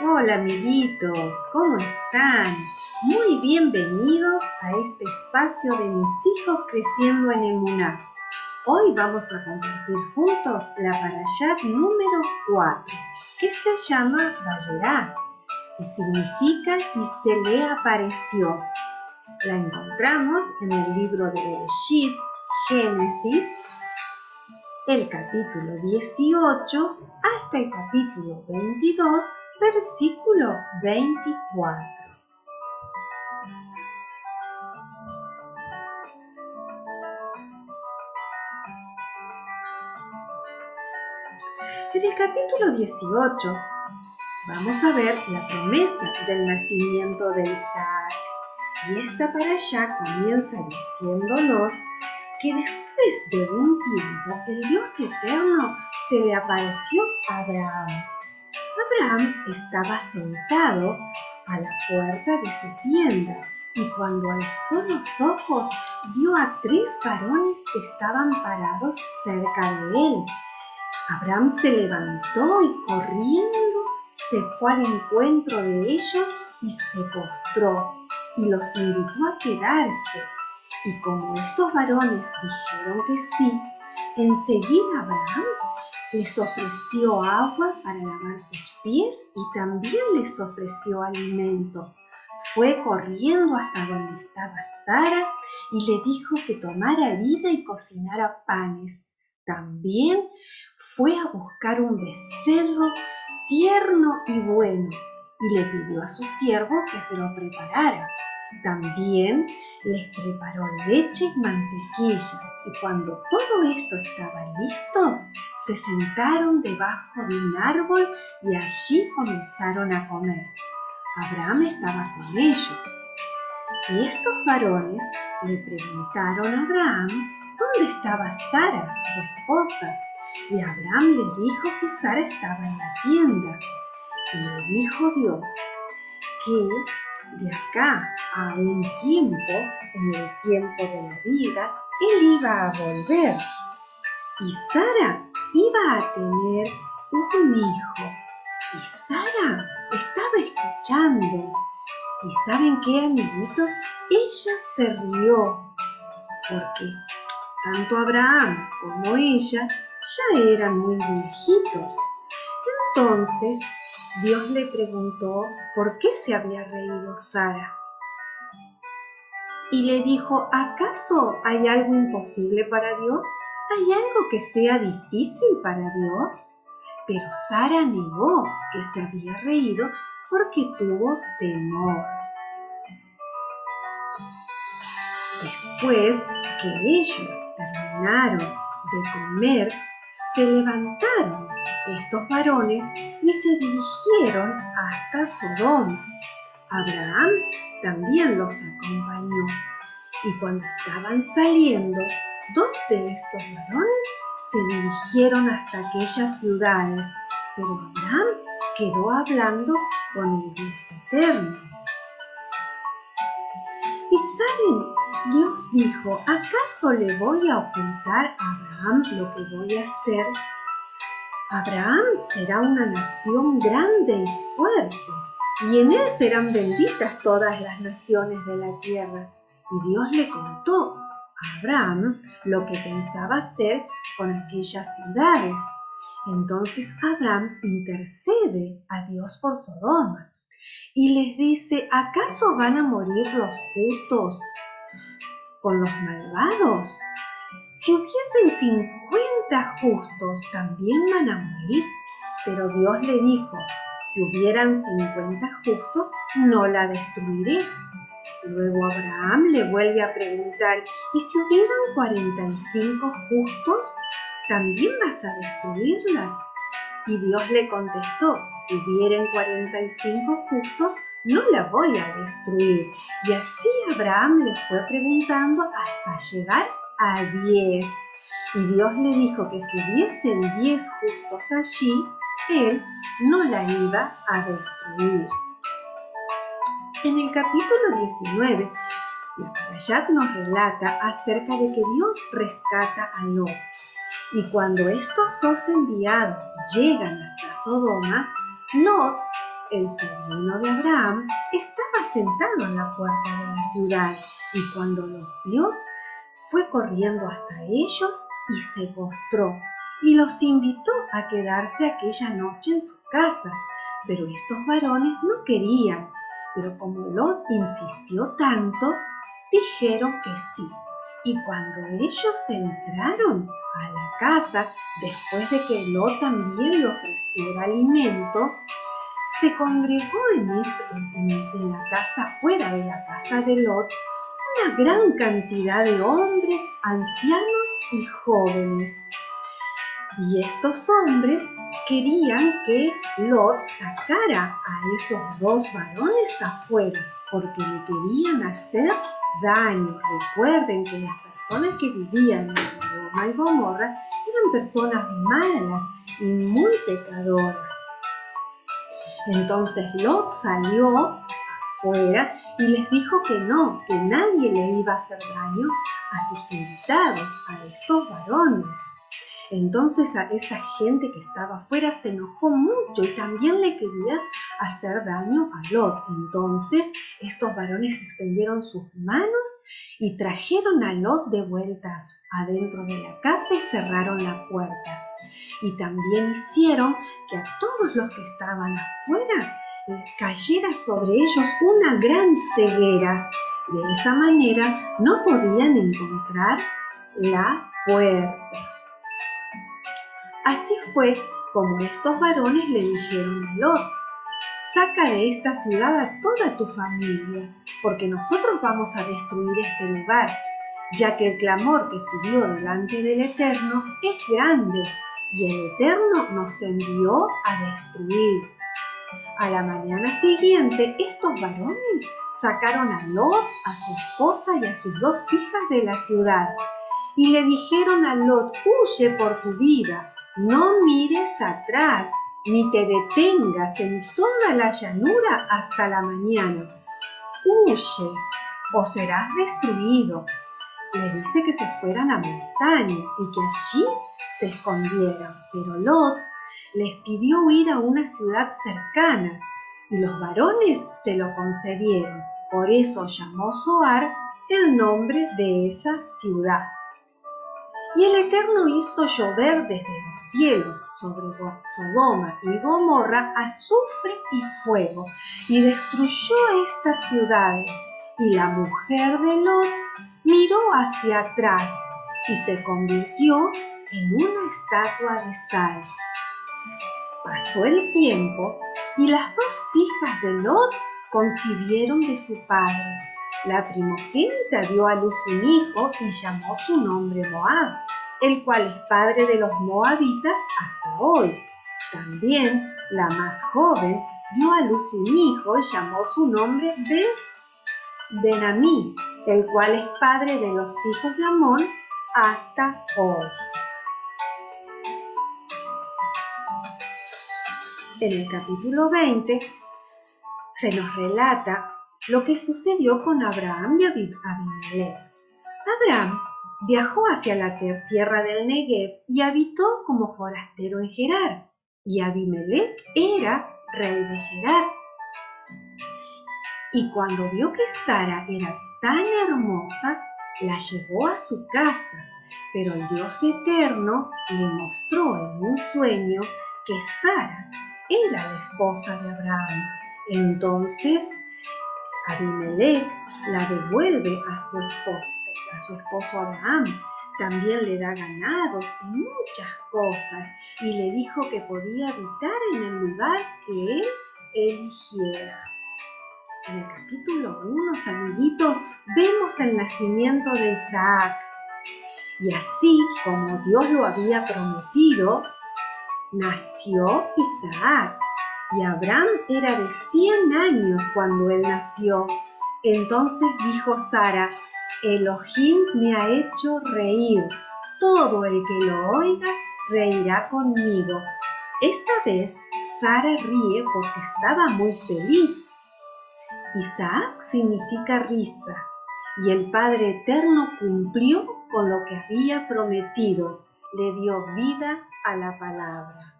Hola amiguitos, ¿cómo están? Muy bienvenidos a este espacio de mis hijos creciendo en Emuná. Hoy vamos a compartir juntos la parashat número 4, que se llama Vayerá y significa y se le apareció. La encontramos en el libro de Bereshit, Génesis, el capítulo 18 hasta el capítulo 22 versículo 24. En el capítulo 18 vamos a ver la promesa del nacimiento de Isaac. Y esta para allá comienza diciéndonos que después de un tiempo el Dios eterno se le apareció a Abraham Abraham estaba sentado a la puerta de su tienda y cuando alzó los ojos vio a tres varones que estaban parados cerca de él. Abraham se levantó y corriendo se fue al encuentro de ellos y se postró y los invitó a quedarse. Y como estos varones dijeron que sí, enseguida Abraham les ofreció agua para lavar sus pies y también les ofreció alimento. Fue corriendo hasta donde estaba Sara y le dijo que tomara harina y cocinara panes. También fue a buscar un becerro tierno y bueno y le pidió a su siervo que se lo preparara. También les preparó leche y mantequilla y cuando todo esto estaba listo, se sentaron debajo de un árbol y allí comenzaron a comer. Abraham estaba con ellos. Y estos varones le preguntaron a Abraham dónde estaba Sara, su esposa. Y Abraham le dijo que Sara estaba en la tienda. Y le dijo Dios que de acá a un tiempo, en el tiempo de la vida, él iba a volver. Y Sara iba a tener un hijo. Y Sara estaba escuchando. ¿Y saben qué, amiguitos? Ella se rió. Porque tanto Abraham como ella ya eran muy viejitos. Entonces Dios le preguntó por qué se había reído Sara. Y le dijo, ¿acaso hay algo imposible para Dios? ¿Hay algo que sea difícil para Dios? Pero Sara negó que se había reído porque tuvo temor. Después que ellos terminaron de comer, se levantaron estos varones y se dirigieron hasta Sodoma. Abraham también los acompañó y cuando estaban saliendo, dos de estos varones se dirigieron hasta aquellas ciudades, pero Abraham quedó hablando con el Dios eterno. Y saben, Dios dijo, ¿acaso le voy a ocultar a Abraham lo que voy a hacer? Abraham será una nación grande y fuerte, y en él serán benditas todas las naciones de la tierra. Y Dios le contó a Abraham lo que pensaba hacer con aquellas ciudades. Entonces Abraham intercede a Dios por Sodoma y les dice, ¿acaso van a morir los justos con los malvados? Si hubiesen cincuenta justos, ¿también van a morir? Pero Dios le dijo, si hubieran cincuenta justos, no la destruiré. Luego Abraham le vuelve a preguntar, ¿y si hubieran cuarenta y cinco justos, también vas a destruirlas? Y Dios le contestó, si hubieran cuarenta y cinco justos, no la voy a destruir. Y así Abraham le fue preguntando hasta llegar a diez. Y Dios le dijo que si hubiesen diez justos allí, él no la iba a destruir. En el capítulo 19, la Parashat nos relata acerca de que Dios rescata a Lot. Y cuando estos dos enviados llegan hasta Sodoma, Lot, el sobrino de Abraham, estaba sentado en la puerta de la ciudad y cuando los vio, fue corriendo hasta ellos y se postró y los invitó a quedarse aquella noche en su casa. Pero estos varones no querían, pero como Lot insistió tanto, dijeron que sí. Y cuando ellos entraron a la casa, después de que Lot también le ofreciera alimento, se congregó en, en, la casa, fuera de la casa de Lot, gran cantidad de hombres, ancianos y jóvenes. Y estos hombres querían que Lot sacara a esos dos varones afuera, porque le querían hacer daño. Recuerden que las personas que vivían en Sodoma y Gomorra eran personas malas y muy pecadoras. Entonces Lot salió afuera y les dijo que no, que nadie le iba a hacer daño a sus invitados, a estos varones. Entonces a esa gente que estaba afuera se enojó mucho y también le quería hacer daño a Lot. Entonces estos varones extendieron sus manos y trajeron a Lot de vuelta adentro de la casa y cerraron la puerta. Y también hicieron que a todos los que estaban afuera cayera sobre ellos una gran ceguera. De esa manera no podían encontrar la puerta. Así fue como estos varones le dijeron a Lot, saca de esta ciudad a toda tu familia, porque nosotros vamos a destruir este lugar, ya que el clamor que subió delante del Eterno es grande, y el Eterno nos envió a destruir. A la mañana siguiente, estos varones sacaron a Lot, a su esposa y a sus dos hijas de la ciudad y le dijeron a Lot, huye por tu vida, no mires atrás, ni te detengas en toda la llanura hasta la mañana. Huye o serás destruido. Le dice que se fueran a montaña y que allí se escondieran, pero Lot les pidió huir a una ciudad cercana y los varones se lo concedieron. Por eso llamó Zoar el nombre de esa ciudad. Y el Eterno hizo llover desde los cielos sobre Sodoma y Gomorra azufre y fuego, y destruyó estas ciudades. Y la mujer de Lot miró hacia atrás y se convirtió en una estatua de sal. Pasó el tiempo y las dos hijas de Lot concibieron de su padre. La primogénita dio a luz un hijo y llamó su nombre Moab, el cual es padre de los moabitas hasta hoy. También la más joven dio a luz un hijo y llamó su nombre Ben Benamí, el cual es padre de los hijos de Amón hasta hoy. En el capítulo 20 se nos relata lo que sucedió con Abraham y Abimelech. Abraham viajó hacia la tierra del Negev y habitó como forastero en Gerar, y Abimelech era rey de Gerar. Y cuando vio que Sara era tan hermosa, la llevó a su casa, pero el Dios eterno le mostró en un sueño que Sara era la esposa de Abraham. Entonces Abimelech la devuelve a su esposo, a su esposo Abraham. También le da ganados y muchas cosas y le dijo que podía habitar en el lugar que él eligiera. En el capítulo 1, amiguitos, vemos el nacimiento de Isaac. Y así como Dios lo había prometido, nació Isaac y Abraham era de cien años cuando él nació. Entonces dijo Sara, Elohim me ha hecho reír, todo el que lo oiga reirá conmigo. Esta vez Sara ríe porque estaba muy feliz. Isaac significa risa y el Padre Eterno cumplió con lo que había prometido le dio vida a la palabra.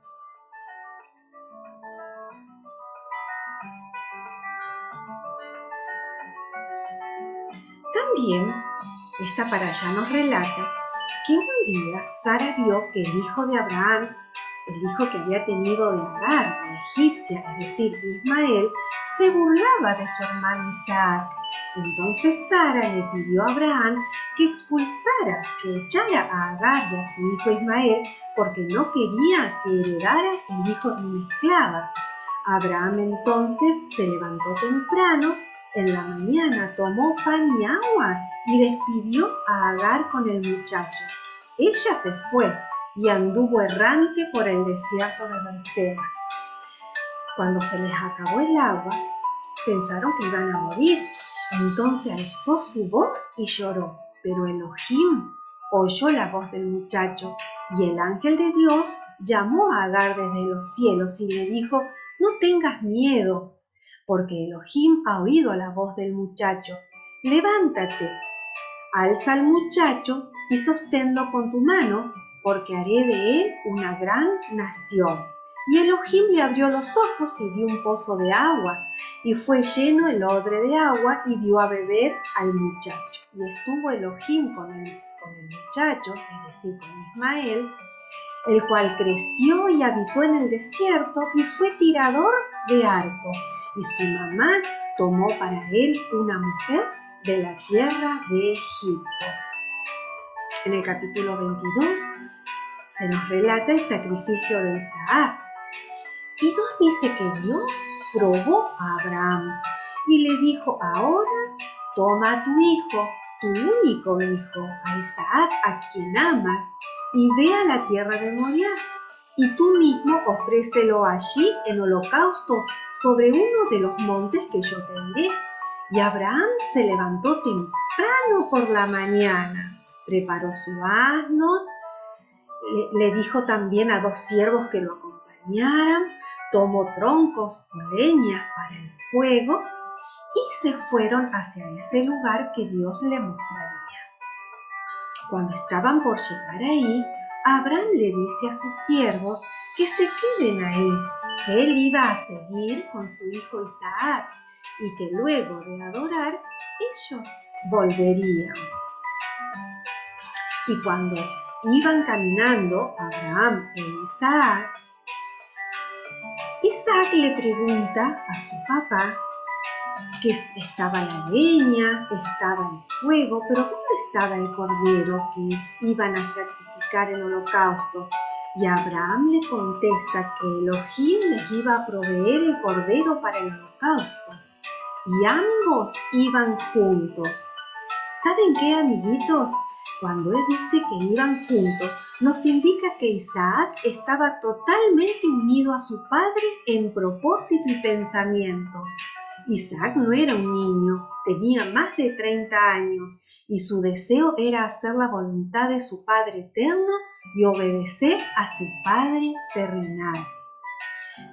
También esta para allá nos relata que un día Sara vio que el hijo de Abraham, el hijo que había tenido de Agar, la egipcia, es decir, Ismael, se burlaba de su hermano Isaac. Entonces Sara le pidió a Abraham que expulsara, que echara a Agar y a su hijo Ismael, porque no quería que heredara el hijo de una esclava. Abraham entonces se levantó temprano en la mañana tomó pan y agua y despidió a Agar con el muchacho. Ella se fue y anduvo errante por el desierto de Berseba. Cuando se les acabó el agua, pensaron que iban a morir. Entonces alzó su voz y lloró. Pero Elohim oyó la voz del muchacho y el ángel de Dios llamó a Agar desde los cielos y le dijo, no tengas miedo, porque Elohim ha oído la voz del muchacho. Levántate, alza al muchacho y sosténlo con tu mano, porque haré de él una gran nación. Y Elohim le abrió los ojos y vio un pozo de agua, y fue lleno el odre de agua y dio a beber al muchacho. Y estuvo Elohim con el, con el muchacho, es decir, con Ismael, el cual creció y habitó en el desierto y fue tirador de arco. Y su mamá tomó para él una mujer de la tierra de Egipto. En el capítulo 22 se nos relata el sacrificio de Isaac. Y nos dice que Dios probó a Abraham y le dijo, ahora toma a tu hijo, tu único hijo, a Isaac, a quien amas, y ve a la tierra de Moriah y tú mismo ofrécelo allí en holocausto sobre uno de los montes que yo te diré. Y Abraham se levantó temprano por la mañana, preparó su asno, le, le dijo también a dos siervos que lo acompañaran, tomó troncos o leñas para el fuego y se fueron hacia ese lugar que Dios le mostraría. Cuando estaban por llegar ahí, Abraham le dice a sus siervos que se queden ahí, que él iba a seguir con su hijo Isaac y que luego de adorar ellos volverían. Y cuando iban caminando Abraham e Isaac, Isaac le pregunta a su papá que estaba la leña, estaba el fuego, pero ¿dónde estaba el cordero que iban a sacrificar en holocausto? Y Abraham le contesta que Elohim les iba a proveer el cordero para el holocausto. Y ambos iban juntos. ¿Saben qué, amiguitos? Cuando él dice que iban juntos, nos indica que Isaac estaba totalmente unido a su padre en propósito y pensamiento. Isaac no era un niño, tenía más de 30 años y su deseo era hacer la voluntad de su Padre eterno y obedecer a su Padre terrenal.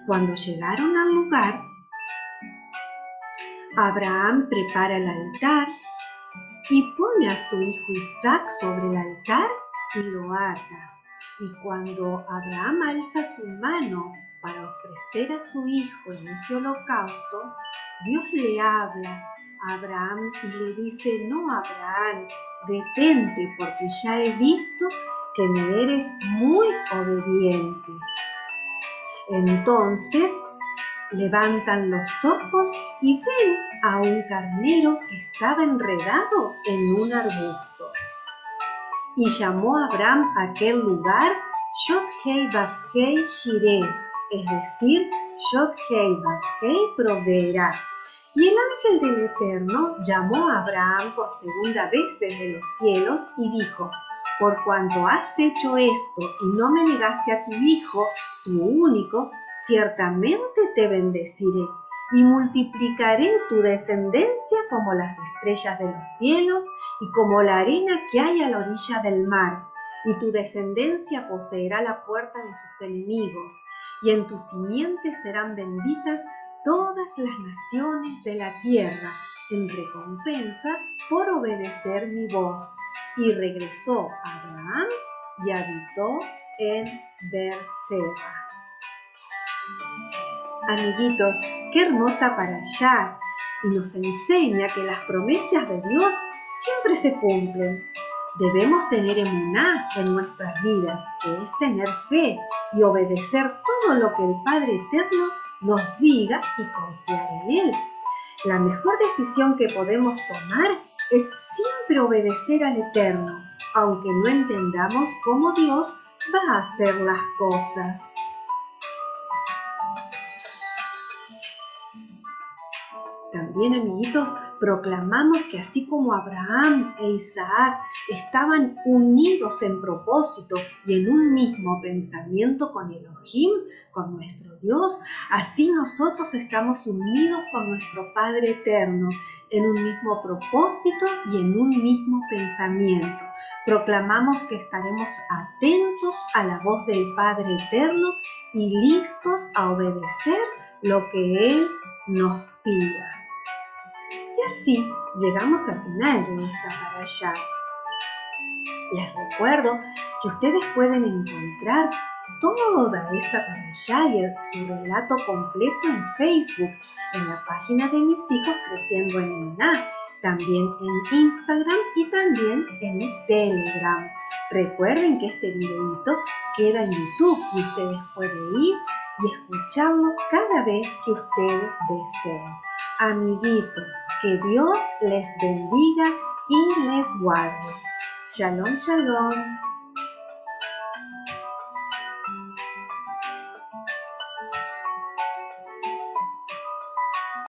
Cuando llegaron al lugar, Abraham prepara el altar y pone a su hijo Isaac sobre el altar y lo ata. Y cuando Abraham alza su mano para ofrecer a su hijo en ese holocausto, Dios le habla a Abraham y le dice, no Abraham, detente porque ya he visto que me eres muy obediente. Entonces levantan los ojos y ven a un carnero que estaba enredado en un arbusto. Y llamó a Abraham a aquel lugar Shireh, es decir, Y el ángel del Eterno llamó a Abraham por segunda vez desde los cielos y dijo, por cuanto has hecho esto y no me negaste a tu hijo, tu único, ciertamente te bendeciré y multiplicaré tu descendencia como las estrellas de los cielos y como la arena que hay a la orilla del mar, y tu descendencia poseerá la puerta de sus enemigos, y en tu simiente serán benditas todas las naciones de la tierra en recompensa por obedecer mi voz. Y regresó Abraham y habitó en Berseba. Amiguitos, qué hermosa para allá y nos enseña que las promesas de Dios siempre se cumplen. Debemos tener emuná en nuestras vidas, que es tener fe y obedecer todo lo que el Padre Eterno nos diga y confiar en Él. La mejor decisión que podemos tomar es siempre obedecer al Eterno, aunque no entendamos cómo Dios va a hacer las cosas. También, amiguitos, proclamamos que así como Abraham e Isaac estaban unidos en propósito y en un mismo pensamiento con Elohim, con nuestro Dios, así nosotros estamos unidos con nuestro Padre Eterno en un mismo propósito y en un mismo pensamiento. Proclamamos que estaremos atentos a la voz del Padre Eterno y listos a obedecer lo que Él nos pida. Así llegamos al final de esta parasha. Les recuerdo que ustedes pueden encontrar toda esta parasha y su relato completo en Facebook, en la página de mis hijos Creciendo en Emuná, también en Instagram y también en Telegram. Recuerden que este videito queda en YouTube y ustedes pueden ir y escucharlo cada vez que ustedes deseen. Amiguitos, que Dios les bendiga y les guarde. Shalom, shalom.